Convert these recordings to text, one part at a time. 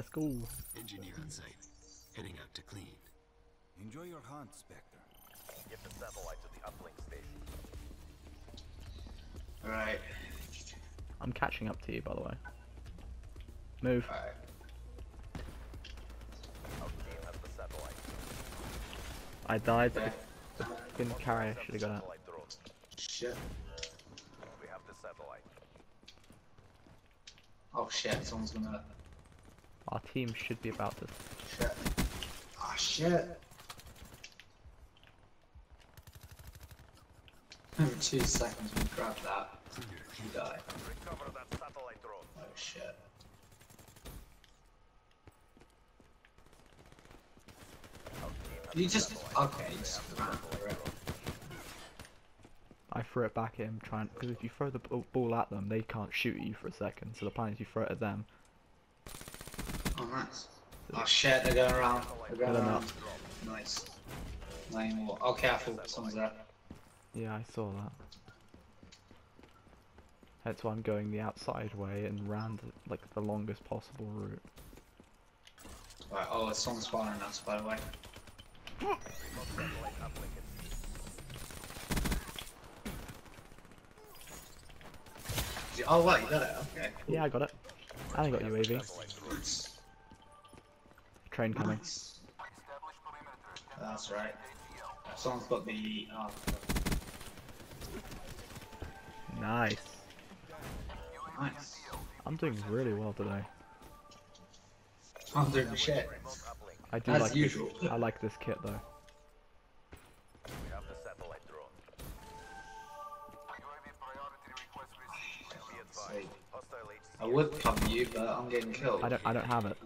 Let's go. Engineer on site. Heading out to clean. Enjoy your hunt, Spectre. Get the satellite to the uplink station. Alright. I'm catching up to you, by the way. Move. Alright. Our team the satellite. I died. Okay. The fucking carrier should have got out. Satellite. Shit. We have the satellite. Oh shit, someone's gonna. Our team should be about to. Shit. Ah shit. Two seconds, we grab that. You die. Recover that satellite drone. Oh shit. Our team has You just. Okay, just ran for it. I threw it back at him, trying because if you throw the ball at them, they can't shoot at you for a second. So the plan is you throw it at them. Oh nice. Oh shit, they're going around. They're going around. Nice. Nine more. Oh careful, someone's there. Yeah, I saw that. That's why I'm going the outside way and round like the longest possible route. Right, oh, there's someone spawning us, by the way. Remote satellite uplink is Oh, wait, you got it. Okay. cool. Yeah, I got it. And I got UAV. Satellite drone. Nice. Train coming. Nice. That's right. Someone's got the. Oh, Nice. nice. I'm doing really well today. I'm doing shit. I do As like usual. This, I like this kit though. We have the satellite drone. Be advised. Hostile HC. I would cover you, but I'm getting killed. I don't I don't have it.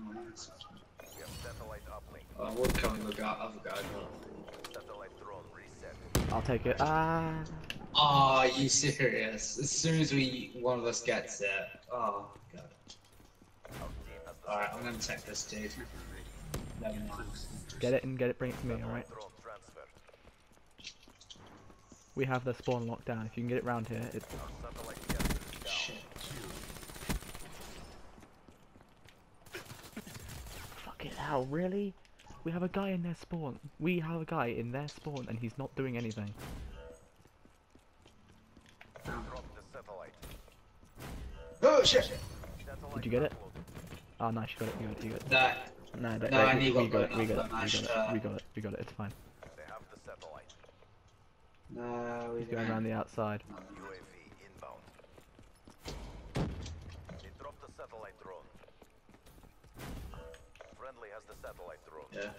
I would cover the guy, other guy, but. Satellite drone reset. I'll take it. Ah. Oh, are you serious? As soon as we one of us gets it. Oh god. Our team has the Alright, I'm gonna take this dude. Never mind. Get it and get it. Bring it to me. All right. satellite drone transferred. We have the spawn locked down. If you can get it round here, it's Our satellite carrier is down. Shit. fucking hell. Really? We have a guy in their spawn. We have a guy in their spawn, and he's not doing anything. Drop the satellite. Oh shit! Did you get it? Oh, nice. You got it. You got it. You got it. That. No, that, No, that- I we, need we got it. We got it. We got it. We got it. We got it. It's fine. They have the satellite. No, we He's going around the outside. Yeah.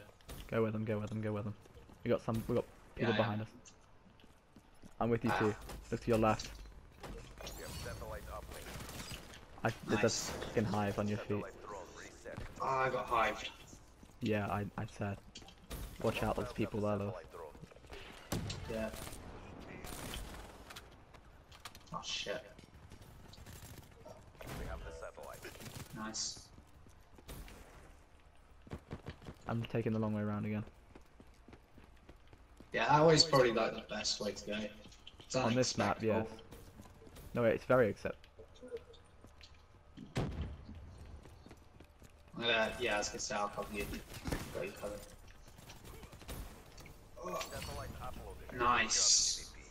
Go with them. Go with them. Go with them. We got some. We got people Yeah, yeah. behind us. I'm with you Ah. too. Look to your left. We have satellite uplink. I there's Nice. a fucking hive on your feet. Satellite drone reset. Oh, I got hived. Yeah, I I said. Watch out, there's people there though. Yeah. Oh shit. We have the satellite. Nice. I'm taking the long way around again. Yeah, that way's probably like the best way to go. It's On this map, yeah. No, wait, it's very accept. Uh, yeah, I was gonna say I'll you. Got you covered. Nice. MVP.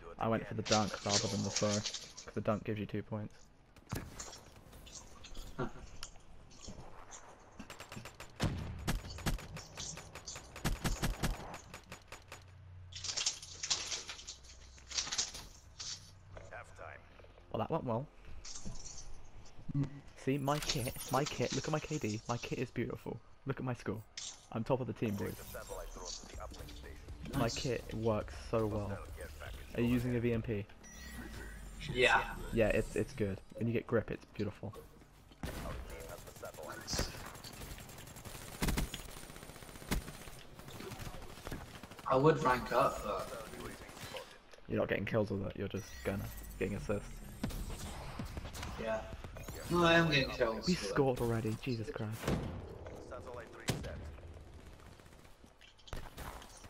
Do it I went for the dunk rather than the throw. 'cause the dunk gives you two points. Well, that went well. See, my kit, my kit, look at my KD. My kit is beautiful. Look at my score. I'm top of the team, boys. The satellite drone to the uplink station. My kit works so well. Hostile care package Are you using a VMP? Yeah. Yeah, it's it's good. When you get grip, it's beautiful. Our team has the satellite. I would rank up, but You're not getting kills with it. You're just gonna getting assists. Yeah. No, I am getting kills. We scored already. Jesus Christ.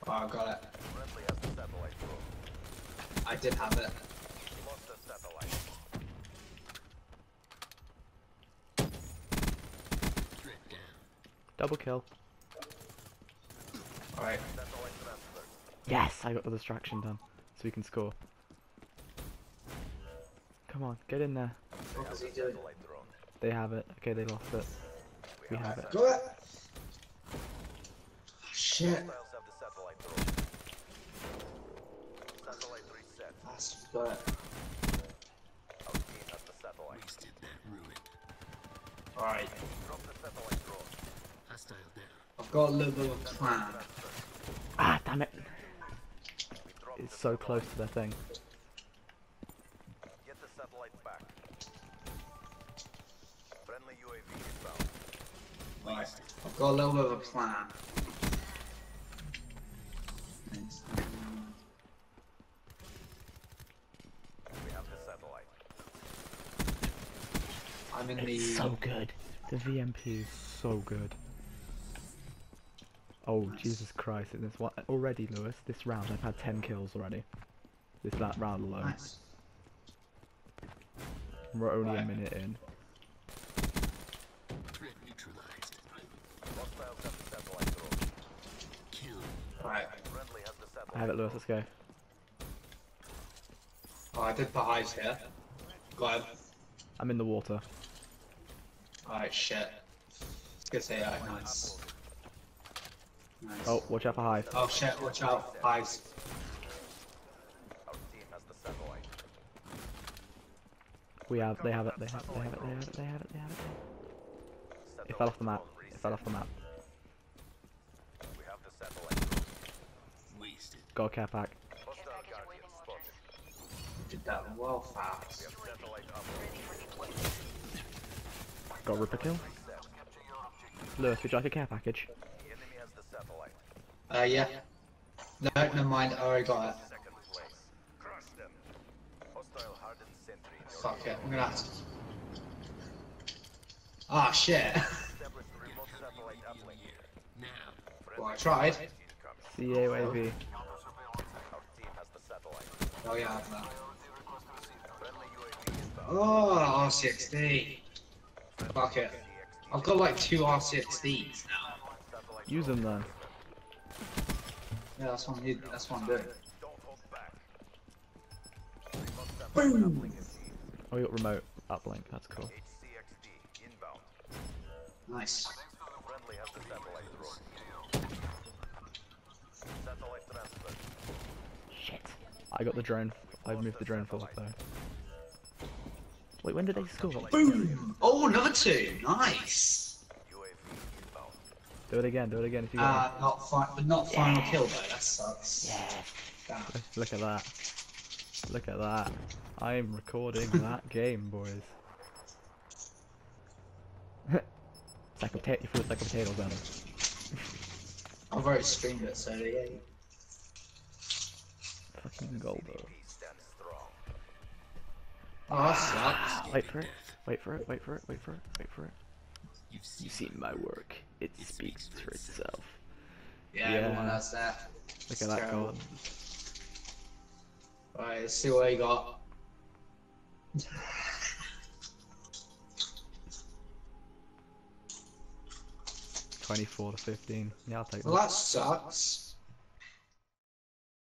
Oh, I got it. Friendly has the satellite drone. I did have it. Lost the satellite. Threat Double kill. Alright. Yes, I got the distraction done, so we can score. Come on, get in there. What is he doing? They have it. Okay, they lost it. We have it. Go it! Shit. Hostiles have the satellite drone. Satellite reset. Bastard, got it. Our team has the satellite. Wasted that ruin. Alright. Drop the satellite drone. Hostile down. I've got a little bit of a plan. Ah, damn it! It's so close to their thing. Right. I've got a little bit of a plan. We have the satellite. I'm in the. It's so good. The VMP is so good. Oh Jesus Christ! In this one already, Lewis. This round, I've had ten kills already. This that round alone. Nice. We're only a minute in. Threat neutralized. Hostiles have the satellite drone. Kill. Right. Friendly has the satellite. I have it, Lewis. Let's go. Oh, I did put hives here. Got him. I'm in the water. Alright, shit. Good say that. Nice. Nice. Oh, watch out for hive. Oh shit, watch out. Hives. Our team has the satellite. We have. They have it. They have it. They have it. They have it. They have it. They have it. It fell off the map. It fell off the map. reset. We have the satellite drone. Wasted. Got a care pack. Hostile guardian spotted. Did that well We fast. have satellite up. Got a Ripper kill. Reset. Lewis, would you like a care package? The enemy has the satellite. Uh, yeah. No, never mind. I already got it. Second place. Crush them. Hostile hardened sentry Fuck it. I'm gonna have to. Ah, shit. Establish the remote satellite uplink. Now. well, I tried. The satellite. Oh, yeah, I have that. Friendly UAV inbound. Oh, R60. Fuck it. I've got like two R60s now. Use them then. Yeah, that's what I'm, that's what I'm doing. Don't hold back. Remote satellite Boom. Oh, we got remote uplink. That's cool. Nice. Friendly has the satellite drone. Satellite transferred. Shit. I got the drone. I moved the drone forward though. Wait, when did they score? Boom! Oh, another two. Nice. Do it again. Do it again if you Uh, want. not fi- but not final kill though. That sucks. Damn. Look at that. Look at that. I'm recording that game, boys. it's like a potato. You threw it like a potato at him. I've already streamed it, so yeah. Fucking gold though. CDP stands strong. Oh, that sucks. Wait for it. Wait for it. Wait for it. Wait for it. Wait for it. You've seen. You've seen my work. It speaks for itself. Yeah, Yeah. everyone has that. Look It's at that terrible. gold. Right, let's see what you got. Twenty-four to fifteen. Yeah, I'll take Well, that. that sucks.